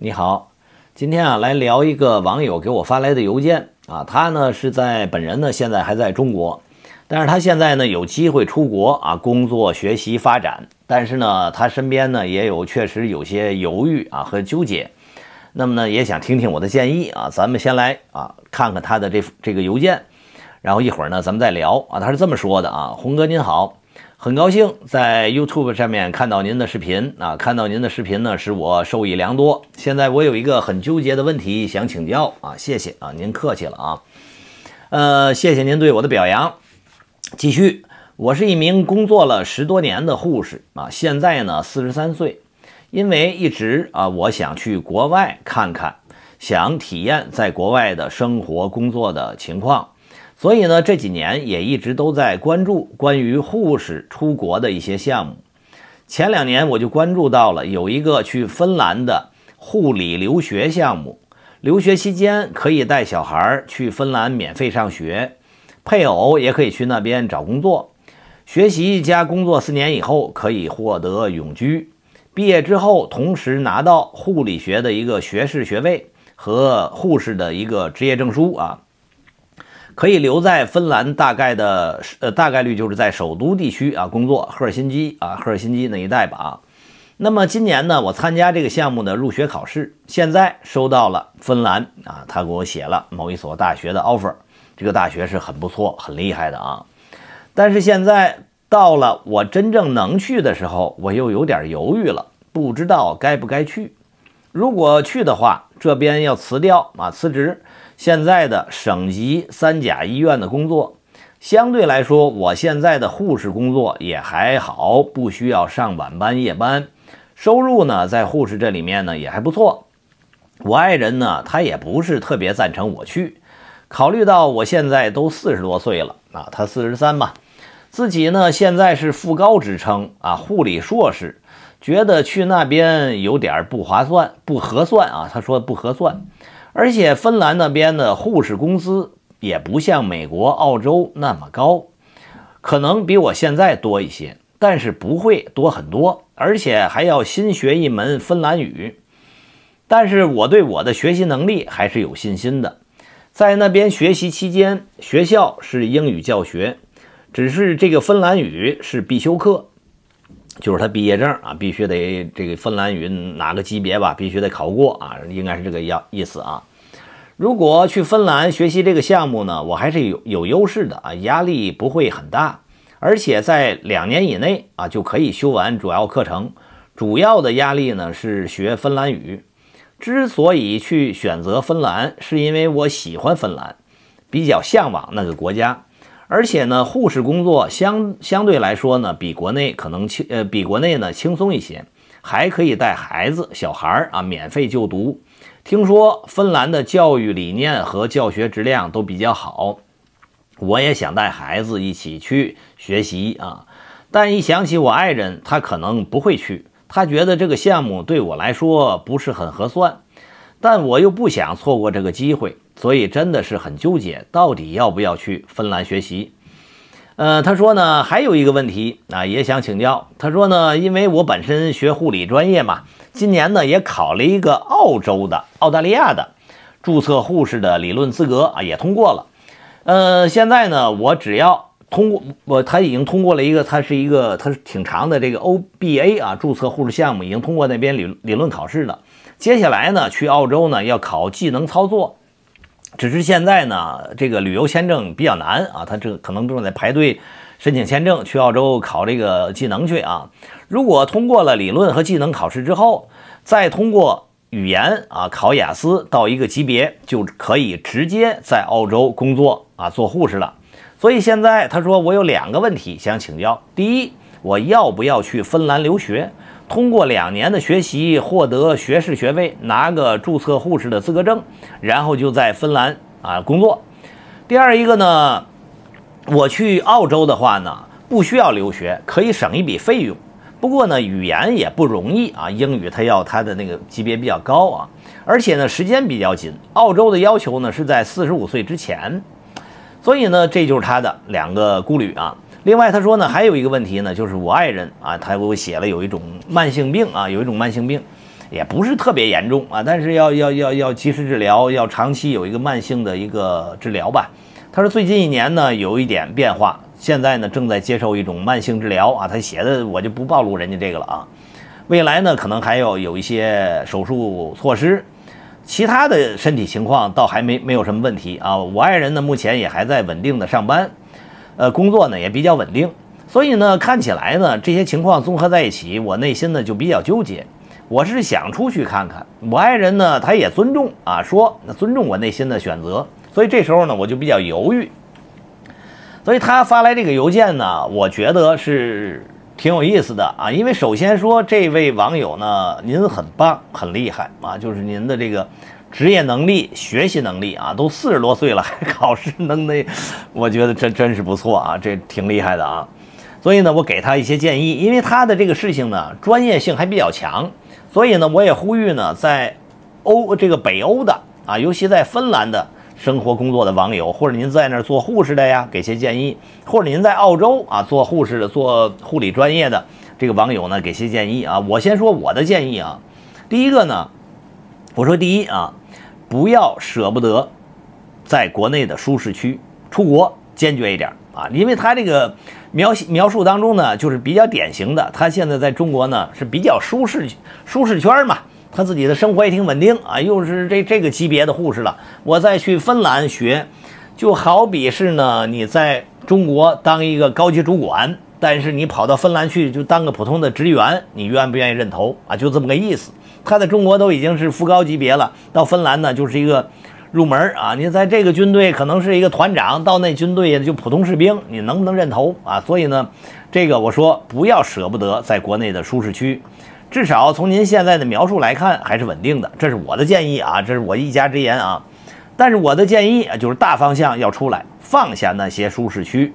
你好，今天啊来聊一个网友给我发来的邮件。啊，他呢是在本人呢现在还在中国，但是他现在呢有机会出国啊工作、学习、发展，但是呢他身边呢也有确实有些犹豫啊和纠结，那么呢也想听听我的建议啊，咱们先来啊看看他的这这个邮件，然后一会儿呢咱们再聊。啊，他是这么说的啊，红哥您好。很高兴在 YouTube 上面看到您的视频啊，看到您的视频呢，使我受益良多。现在我有一个很纠结的问题想请教啊，谢谢啊，您客气了啊，呃，谢谢您对我的表扬。继续，我是一名工作了十多年的护士啊，现在呢四十三岁，因为一直啊我想去国外看看，想体验在国外的生活工作的情况。所以呢，这几年也一直都在关注关于护士出国的一些项目。前两年我就关注到了有一个去芬兰的护理留学项目，留学期间可以带小孩去芬兰免费上学，配偶也可以去那边找工作，学习加工作四年以后可以获得永居，毕业之后同时拿到护理学的一个学士学位和护士的一个职业证书啊。可以留在芬兰，大概的呃大概率就是在首都地区啊工作，赫尔辛基啊赫尔辛基那一带吧啊。那么今年呢，我参加这个项目的入学考试，现在收到了芬兰啊，他给我写了某一所大学的 offer，这个大学是很不错、很厉害的啊。但是现在到了我真正能去的时候，我又有点犹豫了，不知道该不该去。如果去的话，这边要辞掉啊辞职。现在的省级三甲医院的工作，相对来说，我现在的护士工作也还好，不需要上晚班夜班，收入呢，在护士这里面呢也还不错。我爱人呢，他也不是特别赞成我去，考虑到我现在都四十多岁了啊，他四十三嘛，自己呢现在是副高职称啊，护理硕士，觉得去那边有点不划算，不合算啊，他说不合算。而且芬兰那边的护士工资也不像美国、澳洲那么高，可能比我现在多一些，但是不会多很多。而且还要新学一门芬兰语。但是我对我的学习能力还是有信心的。在那边学习期间，学校是英语教学，只是这个芬兰语是必修课。就是他毕业证啊，必须得这个芬兰语哪个级别吧，必须得考过啊，应该是这个样意思啊。如果去芬兰学习这个项目呢，我还是有有优势的啊，压力不会很大，而且在两年以内啊就可以修完主要课程。主要的压力呢是学芬兰语。之所以去选择芬兰，是因为我喜欢芬兰，比较向往那个国家。而且呢，护士工作相相对来说呢，比国内可能轻呃，比国内呢轻松一些，还可以带孩子小孩儿啊，免费就读。听说芬兰的教育理念和教学质量都比较好，我也想带孩子一起去学习啊。但一想起我爱人，他可能不会去，他觉得这个项目对我来说不是很合算，但我又不想错过这个机会。所以真的是很纠结，到底要不要去芬兰学习？呃，他说呢，还有一个问题啊，也想请教。他说呢，因为我本身学护理专业嘛，今年呢也考了一个澳洲的、澳大利亚的注册护士的理论资格啊，也通过了。呃，现在呢，我只要通过我，他已经通过了一个，他是一个，他是挺长的这个 OBA 啊，注册护士项目已经通过那边理理论考试了。接下来呢，去澳洲呢要考技能操作。只是现在呢，这个旅游签证比较难啊，他这可能正在排队申请签证去澳洲考这个技能去啊。如果通过了理论和技能考试之后，再通过语言啊考雅思到一个级别，就可以直接在澳洲工作啊做护士了。所以现在他说我有两个问题想请教：第一，我要不要去芬兰留学？通过两年的学习，获得学士学位，拿个注册护士的资格证，然后就在芬兰啊工作。第二一个呢，我去澳洲的话呢，不需要留学，可以省一笔费用。不过呢，语言也不容易啊，英语它要它的那个级别比较高啊，而且呢，时间比较紧。澳洲的要求呢是在四十五岁之前，所以呢，这就是他的两个顾虑啊。另外，他说呢，还有一个问题呢，就是我爱人啊，他给我写了有一种慢性病啊，有一种慢性病，也不是特别严重啊，但是要要要要及时治疗，要长期有一个慢性的一个治疗吧。他说最近一年呢有一点变化，现在呢正在接受一种慢性治疗啊。他写的我就不暴露人家这个了啊。未来呢可能还要有一些手术措施，其他的身体情况倒还没没有什么问题啊。我爱人呢目前也还在稳定的上班，呃工作呢也比较稳定，所以呢看起来呢这些情况综合在一起，我内心呢就比较纠结。我是想出去看看，我爱人呢，他也尊重啊，说那尊重我内心的选择，所以这时候呢，我就比较犹豫。所以他发来这个邮件呢，我觉得是挺有意思的啊，因为首先说这位网友呢，您很棒，很厉害啊，就是您的这个职业能力、学习能力啊，都四十多岁了还 考试能那，我觉得真真是不错啊，这挺厉害的啊。所以呢，我给他一些建议，因为他的这个事情呢，专业性还比较强。所以呢，我也呼吁呢，在欧这个北欧的啊，尤其在芬兰的生活工作的网友，或者您在那儿做护士的呀，给些建议；或者您在澳洲啊做护士的、做护理专业的这个网友呢，给些建议啊。我先说我的建议啊，第一个呢，我说第一啊，不要舍不得在国内的舒适区出国，坚决一点啊，因为他这个。描写描述当中呢，就是比较典型的。他现在在中国呢是比较舒适舒适圈嘛，他自己的生活也挺稳定啊，又是这这个级别的护士了。我再去芬兰学，就好比是呢，你在中国当一个高级主管，但是你跑到芬兰去就当个普通的职员，你愿不愿意认头啊？就这么个意思。他在中国都已经是副高级别了，到芬兰呢就是一个。入门啊，你在这个军队可能是一个团长，到那军队就普通士兵，你能不能认头啊？所以呢，这个我说不要舍不得在国内的舒适区，至少从您现在的描述来看还是稳定的，这是我的建议啊，这是我一家之言啊。但是我的建议啊，就是大方向要出来，放下那些舒适区。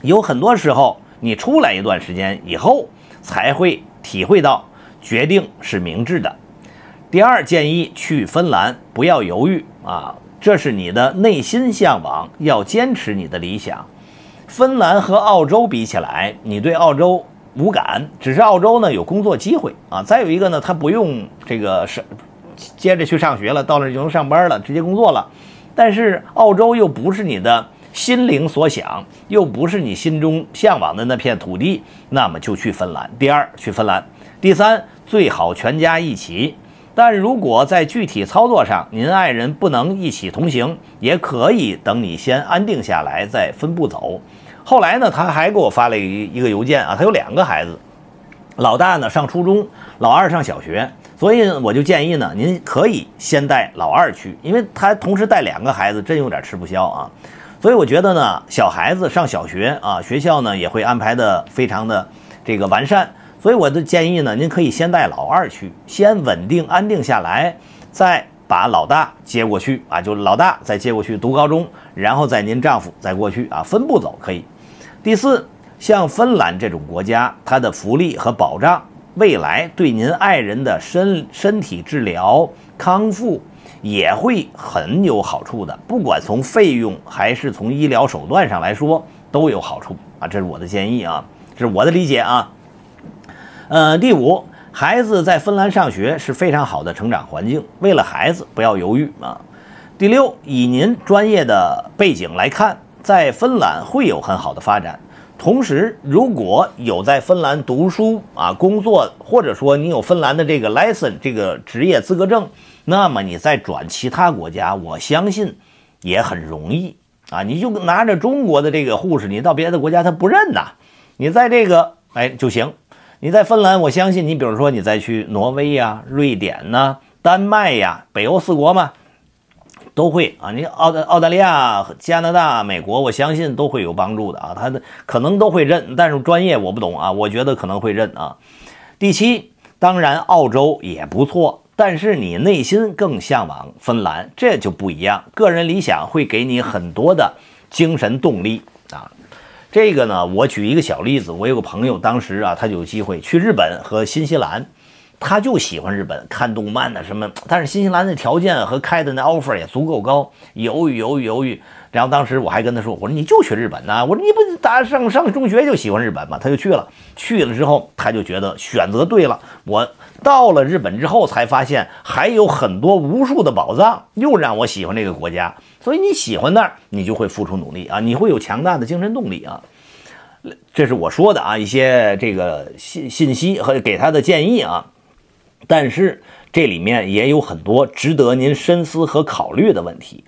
有很多时候，你出来一段时间以后，才会体会到决定是明智的。第二建议去芬兰，不要犹豫啊！这是你的内心向往，要坚持你的理想。芬兰和澳洲比起来，你对澳洲无感，只是澳洲呢有工作机会啊。再有一个呢，他不用这个上接着去上学了，到那就能上班了，直接工作了。但是澳洲又不是你的心灵所想，又不是你心中向往的那片土地，那么就去芬兰。第二，去芬兰。第三，最好全家一起。但如果在具体操作上，您爱人不能一起同行，也可以等你先安定下来再分步走。后来呢，他还给我发了一一个邮件啊，他有两个孩子，老大呢上初中，老二上小学，所以我就建议呢，您可以先带老二去，因为他同时带两个孩子真有点吃不消啊。所以我觉得呢，小孩子上小学啊，学校呢也会安排的非常的这个完善。所以我的建议呢，您可以先带老二去，先稳定安定下来，再把老大接过去啊，就老大再接过去读高中，然后再您丈夫再过去啊，分步走可以。第四，像芬兰这种国家，它的福利和保障，未来对您爱人的身身体治疗康复也会很有好处的，不管从费用还是从医疗手段上来说都有好处啊，这是我的建议啊，这是我的理解啊。呃，第五，孩子在芬兰上学是非常好的成长环境。为了孩子，不要犹豫啊。第六，以您专业的背景来看，在芬兰会有很好的发展。同时，如果有在芬兰读书啊、工作，或者说你有芬兰的这个 license 这个职业资格证，那么你再转其他国家，我相信也很容易啊。你就拿着中国的这个护士，你到别的国家他不认呐，你在这个哎就行。你在芬兰，我相信你，比如说你再去挪威呀、瑞典呐、丹麦呀、北欧四国嘛，都会啊。你澳大澳大利亚、加拿大、美国，我相信都会有帮助的啊。他的可能都会认，但是专业我不懂啊。我觉得可能会认啊。第七，当然澳洲也不错，但是你内心更向往芬兰，这就不一样。个人理想会给你很多的精神动力啊。这个呢，我举一个小例子，我有个朋友，当时啊，他就有机会去日本和新西兰，他就喜欢日本，看动漫的什么。但是新西兰的条件和开的那 offer 也足够高，犹豫犹豫犹豫。然后当时我还跟他说：“我说你就去日本呐！我说你不打上上中学就喜欢日本嘛？”他就去了。去了之后，他就觉得选择对了。我到了日本之后，才发现还有很多无数的宝藏，又让我喜欢这个国家。所以你喜欢那儿，你就会付出努力啊，你会有强大的精神动力啊。这是我说的啊，一些这个信信息和给他的建议啊。但是这里面也有很多值得您深思和考虑的问题。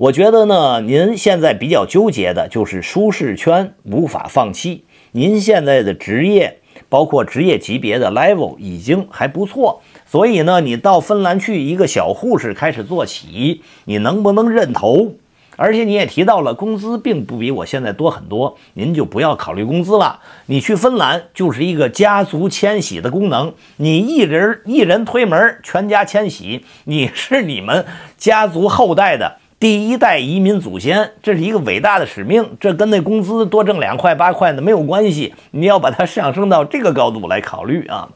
我觉得呢，您现在比较纠结的就是舒适圈无法放弃。您现在的职业，包括职业级别的 level 已经还不错，所以呢，你到芬兰去一个小护士开始做起，你能不能认头？而且你也提到了工资并不比我现在多很多，您就不要考虑工资了。你去芬兰就是一个家族迁徙的功能，你一人一人推门，全家迁徙，你是你们家族后代的。第一代移民祖先，这是一个伟大的使命，这跟那工资多挣两块八块的没有关系。你要把它上升到这个高度来考虑啊。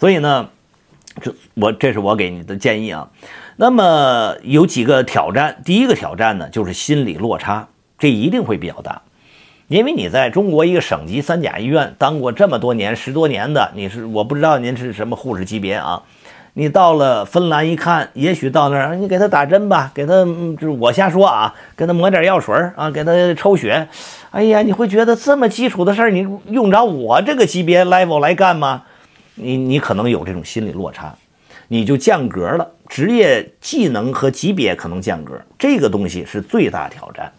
所以呢，这我这是我给你的建议啊。那么有几个挑战，第一个挑战呢就是心理落差，这一定会比较大，因为你在中国一个省级三甲医院当过这么多年十多年的，你是我不知道您是什么护士级别啊。你到了芬兰一看，也许到那儿你给他打针吧，给他就是我瞎说啊，给他抹点药水啊，给他抽血。哎呀，你会觉得这么基础的事儿，你用着我这个级别 level 来干吗？你你可能有这种心理落差，你就降格了，职业技能和级别可能降格，这个东西是最大挑战。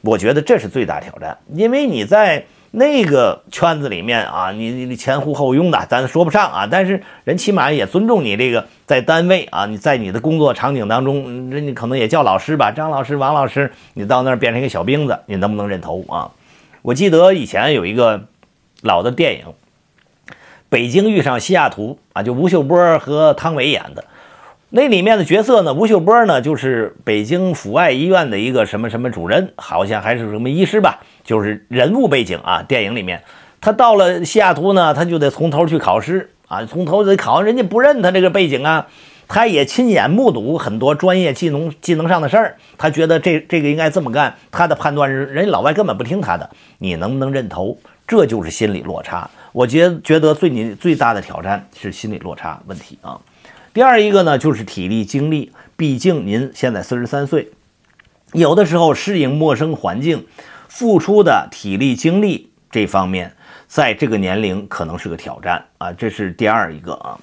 我觉得这是最大挑战，因为你在。那个圈子里面啊，你你前呼后拥的，咱说不上啊。但是人起码也尊重你这个在单位啊，你在你的工作场景当中，人家可能也叫老师吧，张老师、王老师。你到那儿变成一个小兵子，你能不能认头啊？我记得以前有一个老的电影《北京遇上西雅图》啊，就吴秀波和汤唯演的。那里面的角色呢，吴秀波呢就是北京阜外医院的一个什么什么主任，好像还是什么医师吧。就是人物背景啊，电影里面，他到了西雅图呢，他就得从头去考试啊，从头得考，人家不认他这个背景啊，他也亲眼目睹很多专业技能技能上的事儿，他觉得这这个应该这么干，他的判断是，人家老外根本不听他的，你能不能认头？这就是心理落差。我觉觉得最你最大的挑战是心理落差问题啊。第二一个呢，就是体力精力，毕竟您现在四十三岁，有的时候适应陌生环境。付出的体力精力这方面，在这个年龄可能是个挑战啊，这是第二一个啊。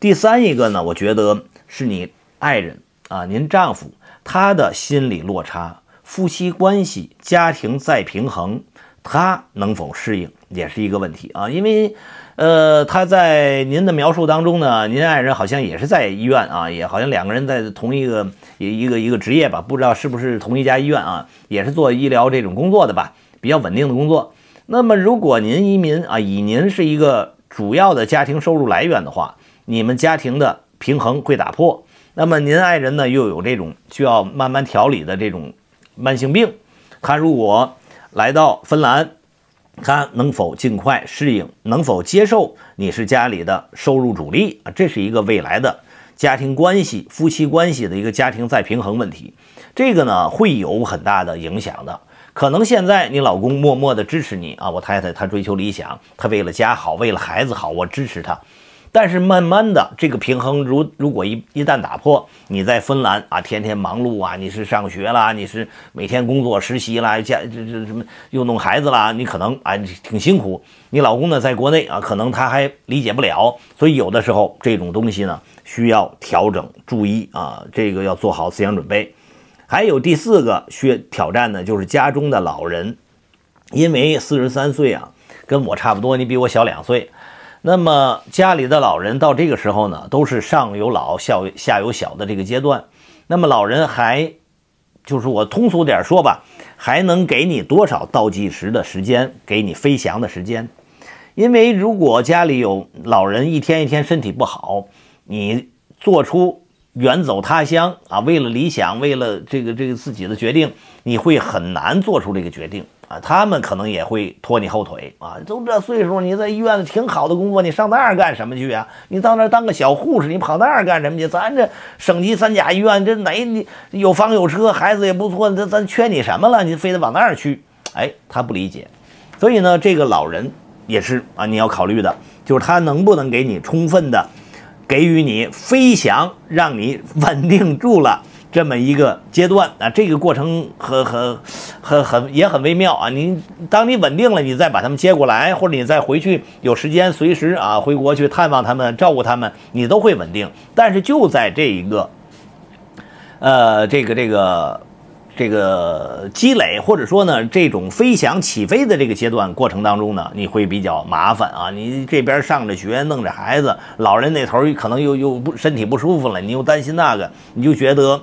第三一个呢，我觉得是你爱人啊，您丈夫他的心理落差，夫妻关系、家庭再平衡，他能否适应也是一个问题啊。因为，呃，他在您的描述当中呢，您爱人好像也是在医院啊，也好像两个人在同一个一一个一个职业吧，不知道是不是同一家医院啊。也是做医疗这种工作的吧，比较稳定的工作。那么，如果您移民啊，以您是一个主要的家庭收入来源的话，你们家庭的平衡会打破。那么，您爱人呢又有这种需要慢慢调理的这种慢性病，他如果来到芬兰，他能否尽快适应，能否接受你是家里的收入主力啊？这是一个未来的家庭关系、夫妻关系的一个家庭再平衡问题。这个呢会有很大的影响的，可能现在你老公默默的支持你啊，我太太她追求理想，她为了家好，为了孩子好，我支持她。但是慢慢的这个平衡，如如果一一旦打破，你在芬兰啊，天天忙碌啊，你是上学啦，你是每天工作实习啦，家这这什么又弄孩子啦，你可能啊挺辛苦。你老公呢在国内啊，可能他还理解不了，所以有的时候这种东西呢需要调整，注意啊，这个要做好思想准备。还有第四个需挑战呢，就是家中的老人，因为四十三岁啊，跟我差不多，你比我小两岁。那么家里的老人到这个时候呢，都是上有老下下有小的这个阶段。那么老人还，就是我通俗点说吧，还能给你多少倒计时的时间，给你飞翔的时间？因为如果家里有老人一天一天身体不好，你做出。远走他乡啊，为了理想，为了这个这个自己的决定，你会很难做出这个决定啊，他们可能也会拖你后腿啊。都这岁数，你在医院挺好的工作，你上那儿干什么去啊？你到那儿当个小护士，你跑那儿干什么去？咱这省级三甲医院，这哪你有房有车，孩子也不错，这咱缺你什么了？你非得往那儿去？哎，他不理解。所以呢，这个老人也是啊，你要考虑的，就是他能不能给你充分的给予你飞翔，让你稳定住了。这么一个阶段啊，这个过程很很很很也很微妙啊。你当你稳定了，你再把他们接过来，或者你再回去有时间随时啊回国去探望他们、照顾他们，你都会稳定。但是就在这一个，呃，这个这个这个积累或者说呢这种飞翔起飞的这个阶段过程当中呢，你会比较麻烦啊。你这边上着学，弄着孩子，老人那头可能又又不身体不舒服了，你又担心那个，你就觉得。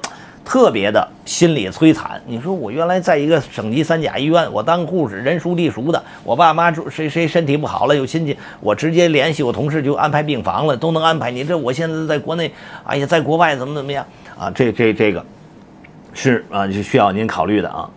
特别的心理摧残。你说我原来在一个省级三甲医院，我当护士，人熟地熟的。我爸妈谁谁身体不好了，有亲戚，我直接联系我同事就安排病房了，都能安排。你这我现在在国内，哎呀，在国外怎么怎么样啊？这这这个是啊，就需要您考虑的啊。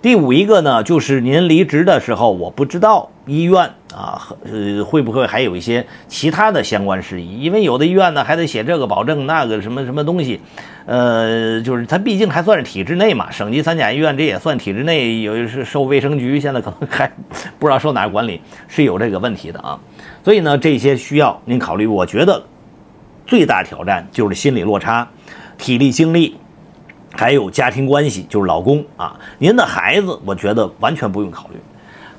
第五一个呢，就是您离职的时候，我不知道医院啊，呃，会不会还有一些其他的相关事宜？因为有的医院呢，还得写这个保证那个什么什么东西，呃，就是它毕竟还算是体制内嘛，省级三甲医院这也算体制内，有是受卫生局，现在可能还不知道受哪管理，是有这个问题的啊。所以呢，这些需要您考虑。我觉得最大挑战就是心理落差、体力精力。还有家庭关系，就是老公啊，您的孩子，我觉得完全不用考虑，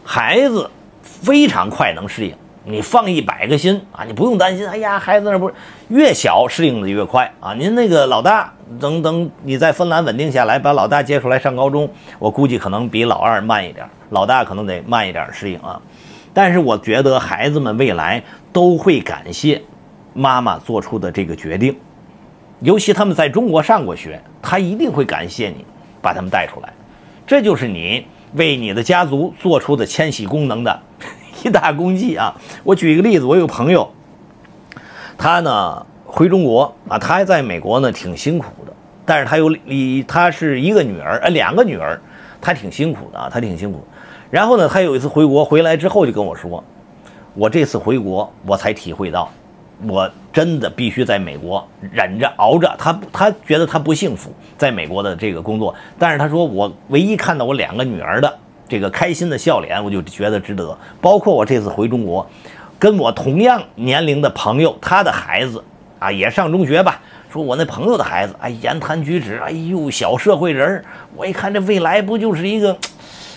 孩子非常快能适应，你放一百个心啊，你不用担心。哎呀，孩子那不是越小适应的越快啊。您那个老大，等等你在芬兰稳定下来，把老大接出来上高中，我估计可能比老二慢一点，老大可能得慢一点适应啊。但是我觉得孩子们未来都会感谢妈妈做出的这个决定。尤其他们在中国上过学，他一定会感谢你把他们带出来，这就是你为你的家族做出的迁徙功能的一大功绩啊！我举一个例子，我有个朋友，他呢回中国啊，他还在美国呢，挺辛苦的，但是他有一，他是一个女儿，呃，两个女儿，他挺辛苦的啊，他挺辛苦。然后呢，他有一次回国回来之后就跟我说，我这次回国我才体会到。我真的必须在美国忍着熬着，他他觉得他不幸福，在美国的这个工作，但是他说我唯一看到我两个女儿的这个开心的笑脸，我就觉得值得。包括我这次回中国，跟我同样年龄的朋友，他的孩子啊也上中学吧，说我那朋友的孩子，哎，言谈举止，哎呦，小社会人儿，我一看这未来不就是一个，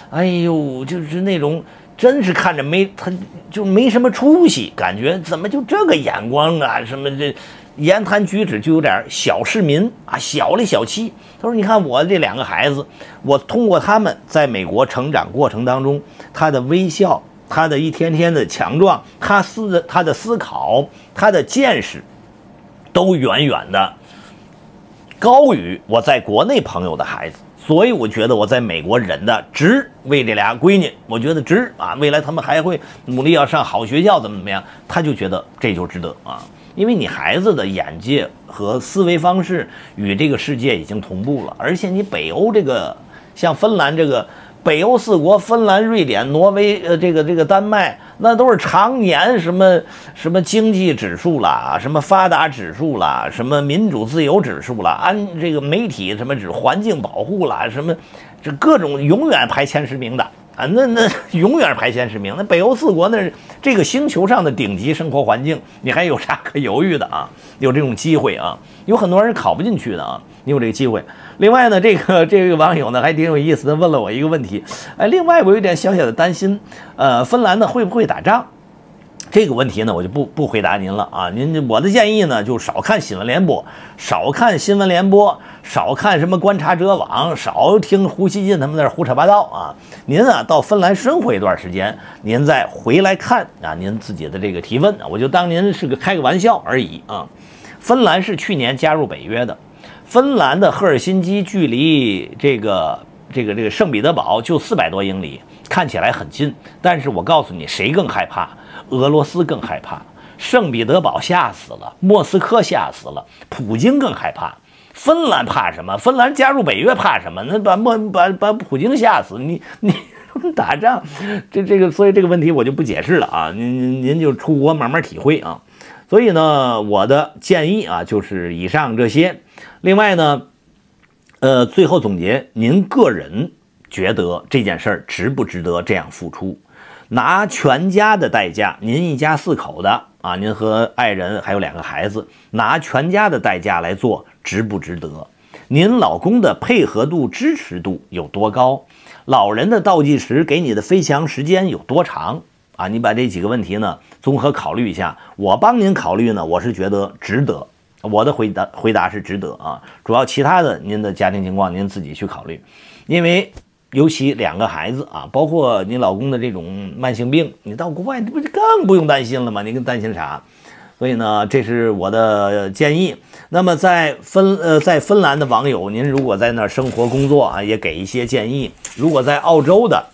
哎呦，就是那种。真是看着没他就没什么出息，感觉怎么就这个眼光啊？什么这言谈举止就有点小市民啊，小里小气。他说：“你看我这两个孩子，我通过他们在美国成长过程当中，他的微笑，他的一天天的强壮，他思的他的思考，他的见识，都远远的高于我在国内朋友的孩子。”所以我觉得我在美国忍的值，为这俩闺女，我觉得值啊！未来他们还会努力要上好学校，怎么怎么样？他就觉得这就值得啊！因为你孩子的眼界和思维方式与这个世界已经同步了，而且你北欧这个像芬兰这个。北欧四国，芬兰、瑞典、挪威，呃，这个这个丹麦，那都是常年什么什么经济指数啦，什么发达指数啦，什么民主自由指数啦，安这个媒体什么指环境保护啦，什么这各种永远排前十名的啊，那那 永远排前十名。那北欧四国那是这个星球上的顶级生活环境，你还有啥可犹豫的啊？有这种机会啊？有很多人考不进去的啊，你有这个机会。另外呢，这个这个网友呢还挺有意思的，问了我一个问题。哎，另外我有点小小的担心，呃，芬兰呢会不会打仗？这个问题呢我就不不回答您了啊。您我的建议呢就少看新闻联播，少看新闻联播，少看什么观察者网，少听胡锡进他们那胡扯八道啊。您啊到芬兰生活一段时间，您再回来看啊您自己的这个提问，我就当您是个开个玩笑而已啊。芬兰是去年加入北约的。芬兰的赫尔辛基距离这个这个这个圣彼得堡就四百多英里，看起来很近。但是我告诉你，谁更害怕？俄罗斯更害怕。圣彼得堡吓死了，莫斯科吓死了，普京更害怕。芬兰怕什么？芬兰加入北约怕什么？那把莫把把普京吓死，你你打仗，这这个，所以这个问题我就不解释了啊，您您您就出国慢慢体会啊。所以呢，我的建议啊，就是以上这些。另外呢，呃，最后总结，您个人觉得这件事儿值不值得这样付出？拿全家的代价，您一家四口的啊，您和爱人还有两个孩子，拿全家的代价来做，值不值得？您老公的配合度、支持度有多高？老人的倒计时给你的飞翔时间有多长？啊，你把这几个问题呢综合考虑一下，我帮您考虑呢，我是觉得值得。我的回答回答是值得啊，主要其他的您的家庭情况您自己去考虑，因为。尤其两个孩子啊，包括你老公的这种慢性病，你到国外，这不是更不用担心了吗？你更担心啥？所以呢，这是我的建议。那么在芬呃在芬兰的网友，您如果在那儿生活工作啊，也给一些建议。如果在澳洲的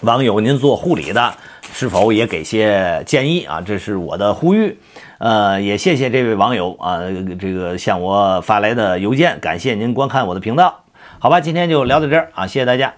网友，您做护理的，是否也给些建议啊？这是我的呼吁。呃，也谢谢这位网友啊，这个向我发来的邮件，感谢您观看我的频道。好吧，今天就聊到这儿啊，谢谢大家。